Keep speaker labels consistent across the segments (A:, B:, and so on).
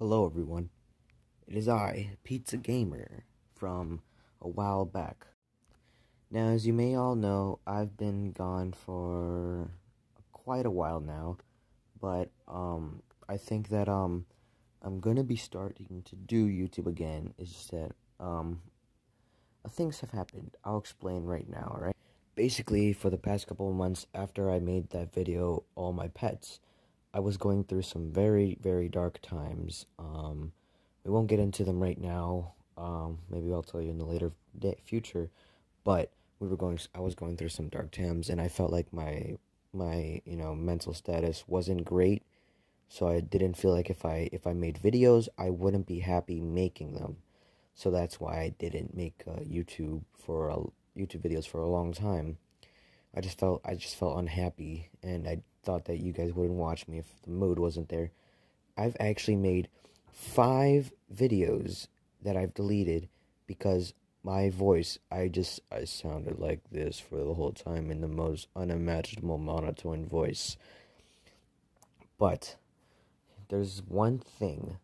A: Hello, everyone. It is I, Pizza Gamer, from a while back. Now, as you may all know, I've been gone for quite a while now, but um, I think that um, I'm gonna be starting to do YouTube again. It's just that um, things have happened. I'll explain right now. Alright. Basically, for the past couple of months after I made that video, all my pets. I was going through some very, very dark times. Um, we won't get into them right now. Um, maybe I'll tell you in the later day, future. But we were going. I was going through some dark times, and I felt like my my you know mental status wasn't great. So I didn't feel like if I if I made videos, I wouldn't be happy making them. So that's why I didn't make uh, YouTube for a, YouTube videos for a long time. I just felt I just felt unhappy, and I thought that you guys wouldn't watch me if the mood wasn't there. I've actually made five videos that I've deleted because my voice, I just, I sounded like this for the whole time in the most unimaginable monotone voice. But there's one thing.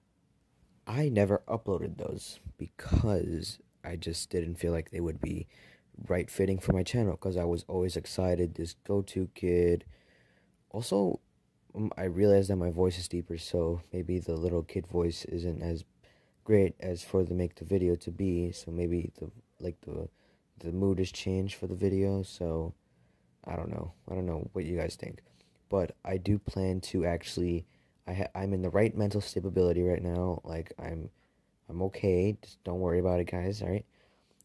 A: I never uploaded those because I just didn't feel like they would be right fitting for my channel because I was always excited this go-to kid also, I realized that my voice is deeper, so maybe the little kid voice isn't as great as for the make the video to be. So maybe the like the the mood has changed for the video. So I don't know. I don't know what you guys think, but I do plan to actually. I I'm in the right mental stability right now. Like I'm, I'm okay. Just don't worry about it, guys. All right.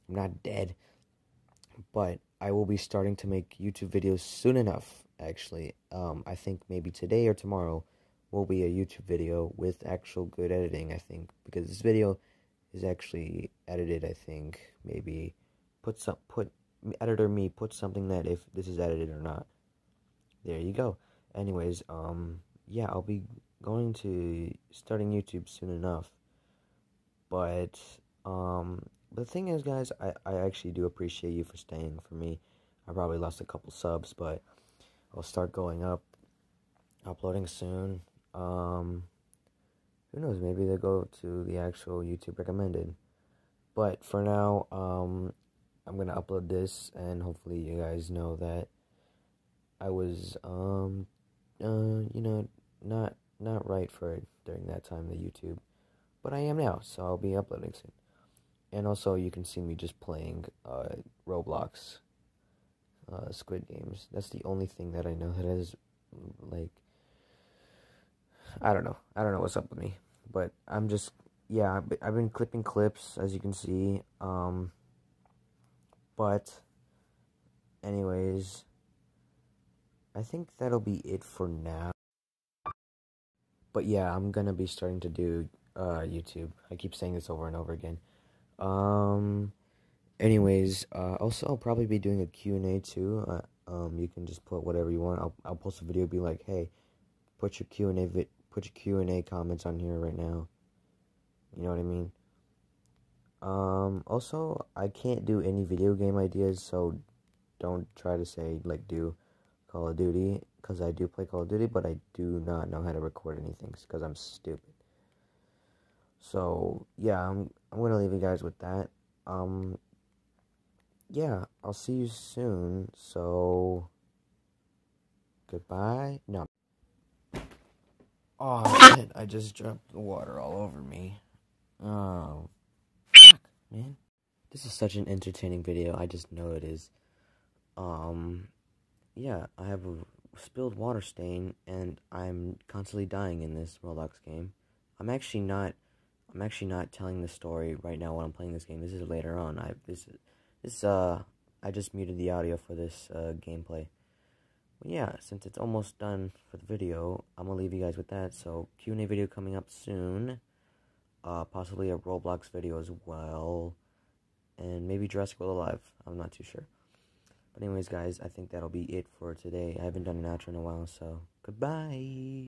A: I'm not dead, but I will be starting to make YouTube videos soon enough actually. Um, I think maybe today or tomorrow will be a YouTube video with actual good editing, I think, because this video is actually edited, I think, maybe put some, put, editor me, put something that if this is edited or not. There you go. Anyways, um, yeah, I'll be going to starting YouTube soon enough. But, um, the thing is, guys, I, I actually do appreciate you for staying for me. I probably lost a couple subs, but I'll start going up, uploading soon. Um, who knows? Maybe they'll go to the actual YouTube recommended. But for now, um, I'm gonna upload this, and hopefully you guys know that I was, um, uh, you know, not not right for it during that time the YouTube, but I am now, so I'll be uploading soon. And also, you can see me just playing uh, Roblox uh, Squid Games. That's the only thing that I know that is like I don't know. I don't know what's up with me, but I'm just yeah. I've been clipping clips as you can see. Um, but anyways, I think that'll be it for now. But yeah, I'm gonna be starting to do uh, YouTube. I keep saying this over and over again. Um, anyways, uh, also I'll probably be doing a Q&A too. Uh, um, you can just put whatever you want. I'll, I'll post a video, be like, hey, put your Q&A vi- put your Q&A comments on here right now. You know what I mean? Um, also, I can't do any video game ideas, so don't try to say, like, do Call of Duty, because I do play Call of Duty, but I do not know how to record anything, because I'm stupid. So, yeah, I'm, I'm to leave you guys with that. Um, yeah, I'll see you soon. So, goodbye. No. Oh, shit, I just dropped the water all over me. Oh, fuck, man. This is such an entertaining video. I just know it is. Um, yeah, I have a spilled water stain, and I'm constantly dying in this Roblox game. I'm actually not. I'm actually not telling the story right now when I'm playing this game. This is later on. I this this, uh, I just muted the audio for this, uh, gameplay. But yeah, since it's almost done for the video, I'm gonna leave you guys with that. So, Q&A video coming up soon. Uh, possibly a Roblox video as well. And maybe Jurassic World Alive. I'm not too sure. But anyways, guys, I think that'll be it for today. I haven't done an outro in a while, so goodbye.